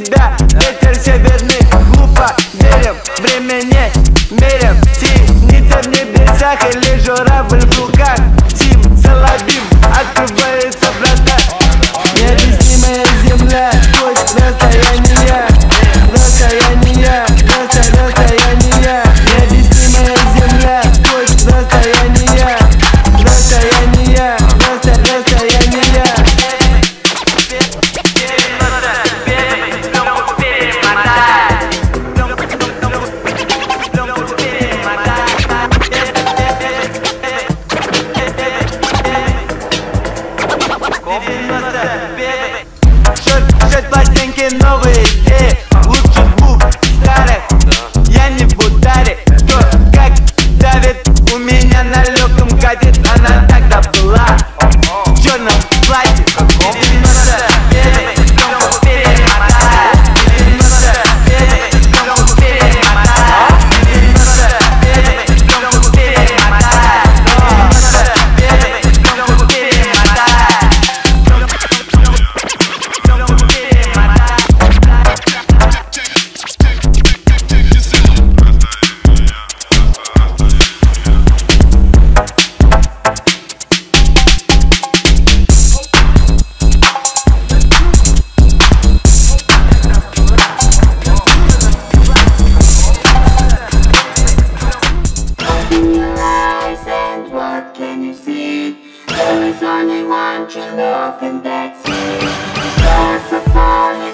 тебя Ветер северный love and that's me Stars are